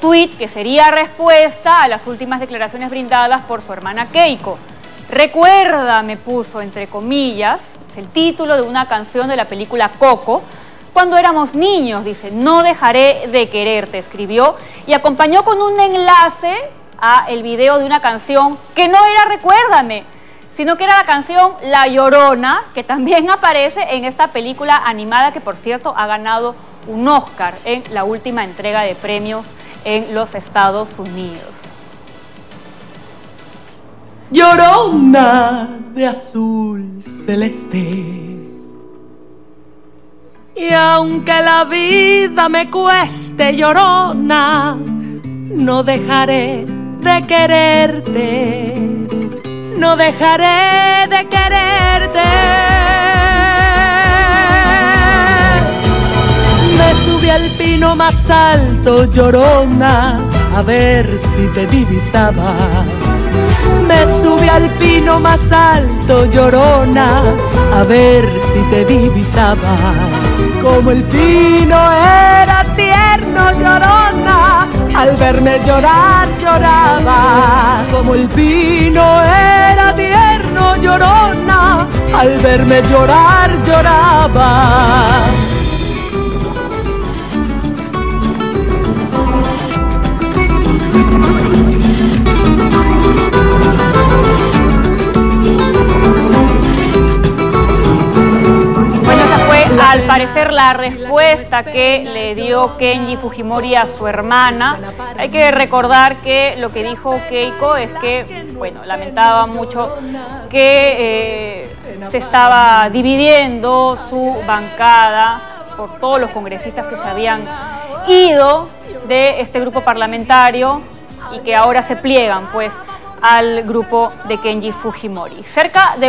tuit que sería respuesta a las últimas declaraciones brindadas por su hermana Keiko. Recuerda, me puso entre comillas, es el título de una canción de la película Coco, cuando éramos niños, dice, no dejaré de quererte, escribió, y acompañó con un enlace a el video de una canción que no era Recuérdame, sino que era la canción La Llorona, que también aparece en esta película animada que por cierto ha ganado un Oscar en la última entrega de premios en los Estados Unidos. Llorona de azul celeste. Y aunque la vida me cueste llorona, no dejaré de quererte, no dejaré de quererte. Pino más alto, llorona, a ver si te divisaba. Me subí al pino más alto, llorona, a ver si te divisaba. Como el pino era tierno, llorona, al verme llorar lloraba. Como el pino era tierno, llorona, al verme llorar lloraba. Al parecer la respuesta que le dio Kenji Fujimori a su hermana. Hay que recordar que lo que dijo Keiko es que, bueno, lamentaba mucho que eh, se estaba dividiendo su bancada por todos los congresistas que se habían ido de este grupo parlamentario y que ahora se pliegan pues al grupo de Kenji Fujimori. Cerca de